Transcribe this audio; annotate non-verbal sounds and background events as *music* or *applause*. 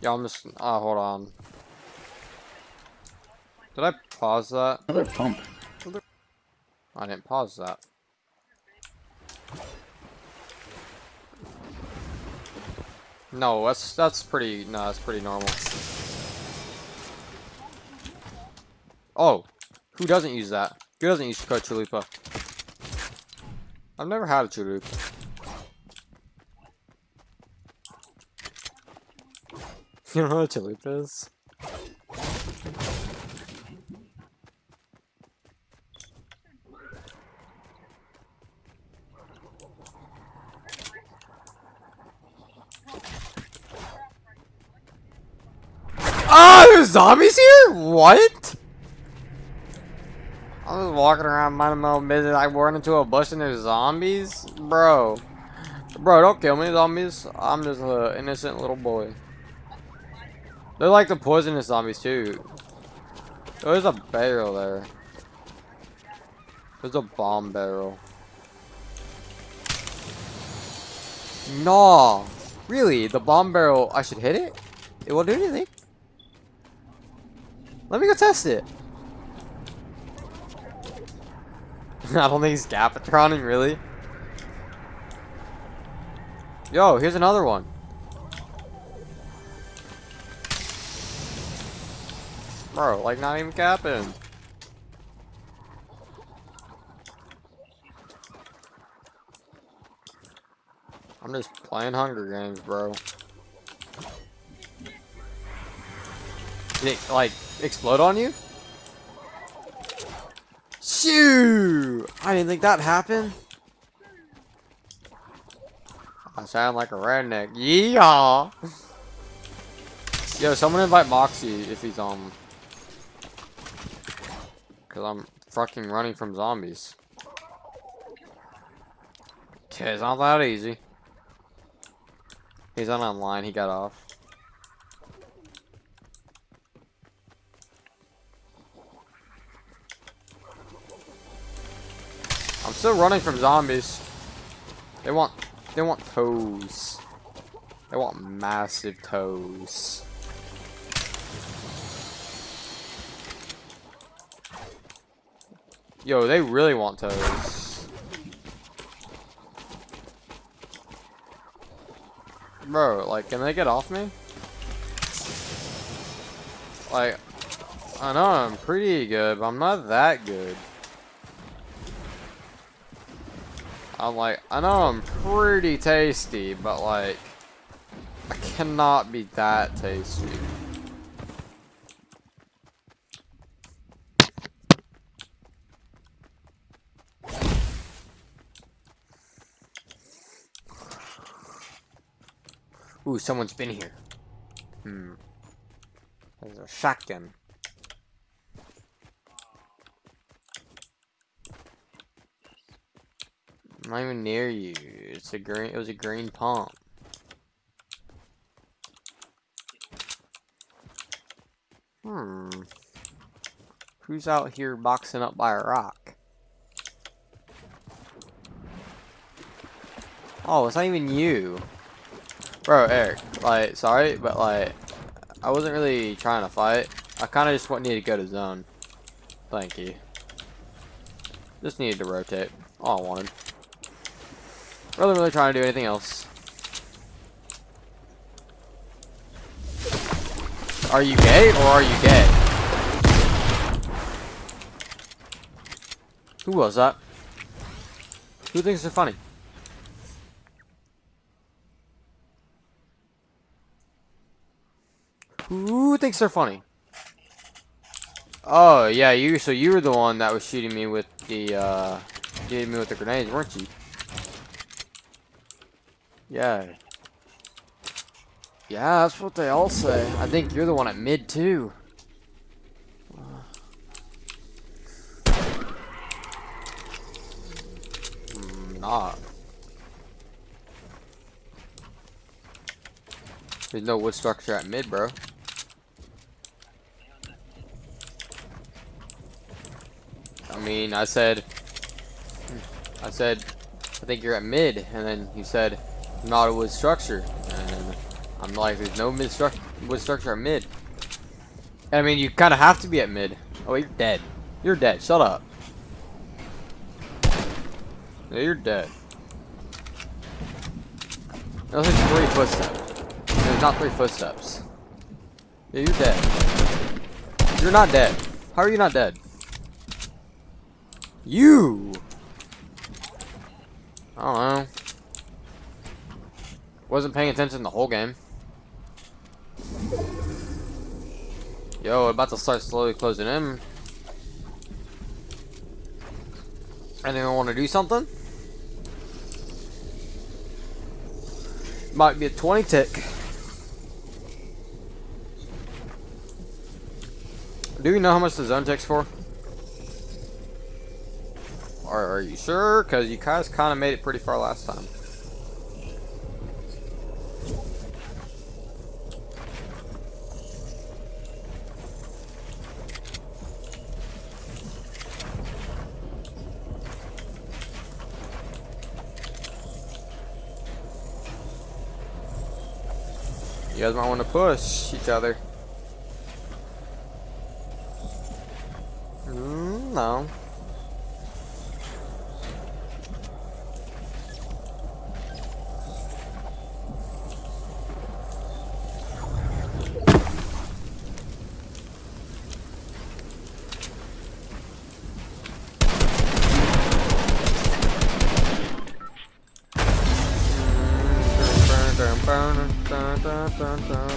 Yeah, I'm just. Ah, hold on. Did I pause that? Another pump. I didn't pause that. No, that's that's pretty. No, that's pretty normal. Oh, who doesn't use that? Who doesn't use Chalupa? I've never had a Chalupa. You don't know a Chalupa is? Ah, there's zombies here? What? I was walking around my own business. I run into a bush and there's zombies? Bro. Bro, don't kill me, zombies. I'm just an innocent little boy. They're like the poisonous zombies, too. There's a barrel there. There's a bomb barrel. No. Really? The bomb barrel, I should hit it? It won't do anything? Let me go test it. *laughs* I don't think he's Gapatroning, *laughs* really. Yo, here's another one. Bro, like not even capping. I'm just playing Hunger Games, bro. Did it, like, explode on you? Shoo! I didn't think that happened. I sound like a redneck. Yeehaw! *laughs* Yo, someone invite Moxie if he's on. Cause I'm fucking running from zombies. Okay, it's not that easy. He's on online, he got off. I'm still running from zombies. They want they want toes. They want massive toes. Yo, they really want toes. Bro, like, can they get off me? Like, I know I'm pretty good, but I'm not that good. I'm like, I know I'm pretty tasty, but like, I cannot be that tasty. Ooh, someone's been here. Hmm. There's a shotgun. I'm not even near you. It's a green. It was a green pump. Hmm. Who's out here boxing up by a rock? Oh, it's not even you. Bro, Eric, like, sorry, but like, I wasn't really trying to fight. I kind of just needed to go to zone. Thank you. Just needed to rotate. All I wanted. Wasn't really trying to do anything else. Are you gay or are you gay? Who was that? Who thinks they're funny? Who thinks they're funny? Oh, yeah, you, so you were the one that was shooting me with the, uh, shooting me with the grenades, weren't you? Yeah. Yeah, that's what they all say. I think you're the one at mid, too. Mm, not. There's no wood structure at mid, bro. I mean, I said, I said, I think you're at mid, and then you said, not a wood structure, and I'm like, there's no mid structure. Wood structure at mid. I mean, you kind of have to be at mid. Oh, you're dead. You're dead. Shut up. Yeah, you're dead. That was like three footsteps. There's not three footsteps. Yeah, you're dead. You're not dead. How are you not dead? You! I don't know. Wasn't paying attention the whole game. Yo, about to start slowly closing in. Anyone want to do something? Might be a 20 tick. Do we know how much the zone takes for? Are, you sure? Because you guys kind of made it pretty far last time. You guys might want to push each other. Mm, no. dun, dun.